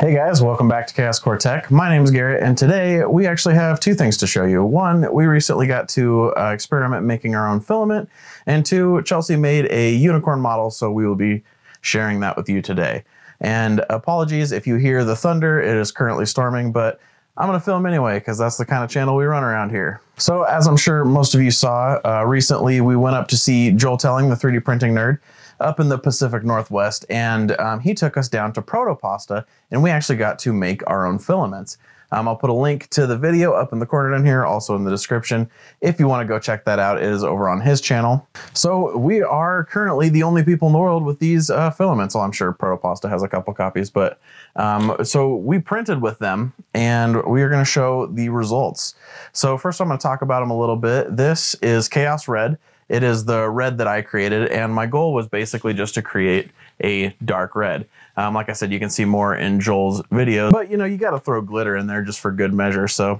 Hey guys, welcome back to Chaos Core Tech. My name is Garrett, and today we actually have two things to show you. One, we recently got to uh, experiment making our own filament, and two, Chelsey made a unicorn model, so we will be sharing that with you today. And apologies if you hear the thunder, it is currently storming, but I'm going to film anyway because that's the kind of channel we run around here. So, as I'm sure most of you saw, uh, recently we went up to see Joel Telling, the 3D printing nerd up in the Pacific Northwest, and um, he took us down to Protopasta, and we actually got to make our own filaments. Um, I'll put a link to the video up in the corner down here, also in the description. If you want to go check that out, it is over on his channel. So we are currently the only people in the world with these uh, filaments. Well, I'm sure Protopasta has a couple copies, but um, so we printed with them and we are going to show the results. So first I'm going to talk about them a little bit. This is Chaos Red. It is the red that I created, and my goal was basically just to create a dark red. Um, like I said, you can see more in Joel's video, but you know, you got to throw glitter in there just for good measure. So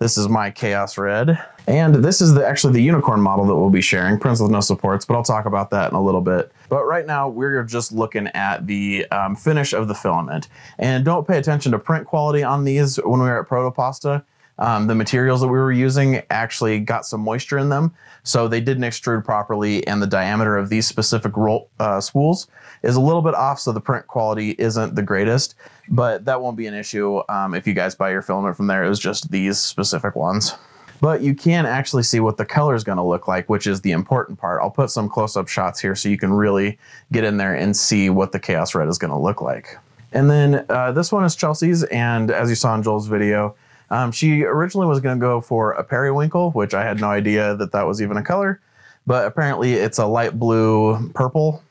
this is my Chaos Red. And this is the, actually the unicorn model that we'll be sharing, prints with no supports, but I'll talk about that in a little bit. But right now, we're just looking at the um, finish of the filament. And don't pay attention to print quality on these when we were at Protopasta um, the materials that we were using actually got some moisture in them, so they didn't extrude properly, and the diameter of these specific roll, uh, spools is a little bit off, so the print quality isn't the greatest, but that won't be an issue um, if you guys buy your filament from there. It was just these specific ones. But you can actually see what the color is going to look like, which is the important part. I'll put some close-up shots here so you can really get in there and see what the Chaos Red is going to look like. And then uh, this one is Chelsey's, and as you saw in Joel's video, um, she originally was going to go for a periwinkle, which I had no idea that that was even a color, but apparently it's a light blue purple,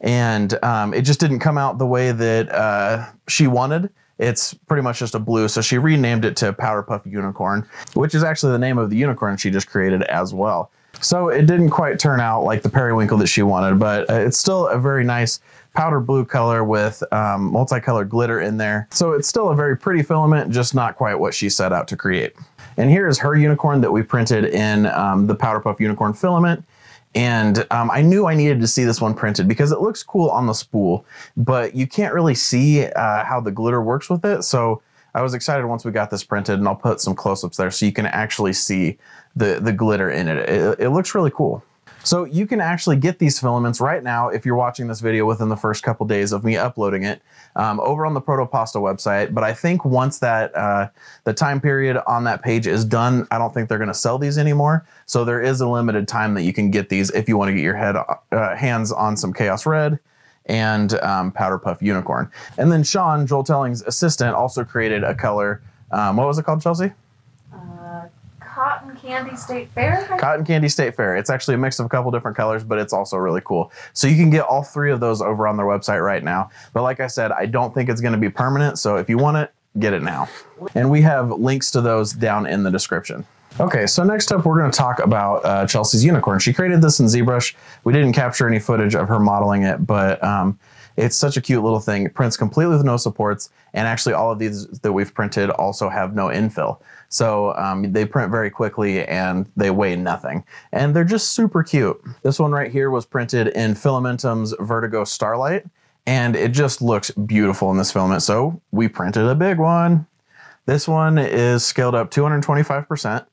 and um, it just didn't come out the way that uh, she wanted. It's pretty much just a blue, so she renamed it to Powder Puff Unicorn, which is actually the name of the unicorn she just created as well. So it didn't quite turn out like the periwinkle that she wanted, but uh, it's still a very nice powder blue color with um, multicolored glitter in there. So it's still a very pretty filament, just not quite what she set out to create. And here is her unicorn that we printed in um, the Powder Puff Unicorn filament. And um, I knew I needed to see this one printed because it looks cool on the spool, but you can't really see uh, how the glitter works with it. So I was excited once we got this printed and I'll put some close-ups there so you can actually see the, the glitter in it. it. It looks really cool. So you can actually get these filaments right now if you're watching this video within the first couple days of me uploading it um, over on the Protopasta website. But I think once that uh, the time period on that page is done, I don't think they're going to sell these anymore. So there is a limited time that you can get these if you want to get your head uh, hands on some Chaos Red and um, Powder Puff Unicorn. And then Sean, Joel Telling's assistant, also created a color. Um, what was it called, Chelsey? Cotton Candy State Fair? Cotton Candy State Fair. It's actually a mix of a couple different colors, but it's also really cool. So you can get all three of those over on their website right now. But like I said, I don't think it's going to be permanent. So if you want it, get it now. And we have links to those down in the description. Okay, so next up we're going to talk about uh, Chelsey's unicorn. She created this in ZBrush. We didn't capture any footage of her modeling it, but um, it's such a cute little thing. It prints completely with no supports, and actually all of these that we've printed also have no infill. So um, they print very quickly and they weigh nothing. And they're just super cute. This one right here was printed in Fillamentum's Vertigo Starlight, and it just looks beautiful in this filament. So we printed a big one. This one is scaled up 225%,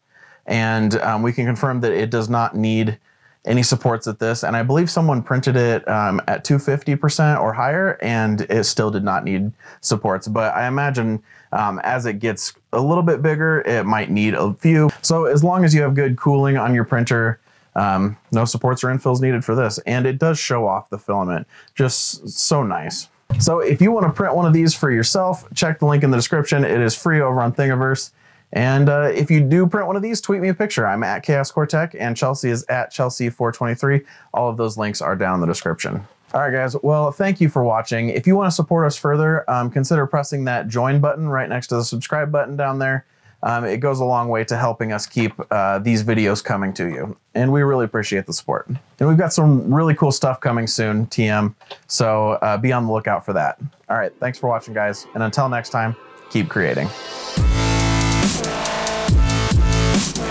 and um, we can confirm that it does not need any supports at this. And I believe someone printed it um, at 250% or higher, and it still did not need supports. But I imagine um, as it gets a little bit bigger, it might need a few. So as long as you have good cooling on your printer, um, no supports or infills needed for this. And it does show off the filament. Just so nice. So if you want to print one of these for yourself, check the link in the description. It is free over on Thingiverse. And uh, if you do print one of these, tweet me a picture. I'm at Chaos Tech and Chelsey is at Chelsea423. All of those links are down in the description. All right, guys. Well, thank you for watching. If you want to support us further, um, consider pressing that join button right next to the subscribe button down there. Um, it goes a long way to helping us keep uh, these videos coming to you. And we really appreciate the support. And we've got some really cool stuff coming soon, TM. So uh, be on the lookout for that. All right. Thanks for watching, guys. And until next time, keep creating. Thank you.